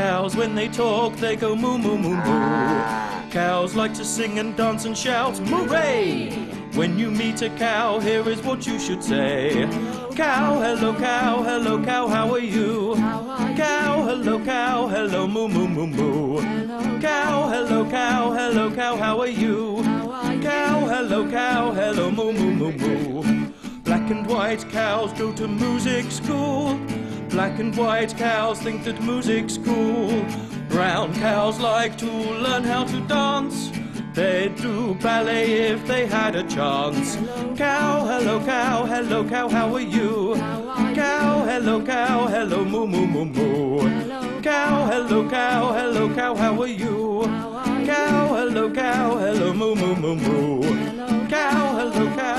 Cows, when they talk, they go moo moo moo moo. Cows like to sing and dance and shout, Mooray! When you meet a cow, here is what you should say. Cow, hello cow, hello cow, how are you? Cow, hello cow, hello moo moo moo moo. Cow, hello cow, hello cow, how are you? Cow, hello cow, hello moo moo moo moo. Black and white cows go to music school. Black and white cows think that music's cool. Brown cows like to learn how to dance. They'd do ballet if they had a chance. Cow, hello cow, hello cow, how are you? How are Cow, hello cow, hello moo moo moo moo. Hello. Cow, hello cow, hello cow, how are you? How are Cow, hello cow, hello moo moo moo moo. Hello. Cow, hello cow, hello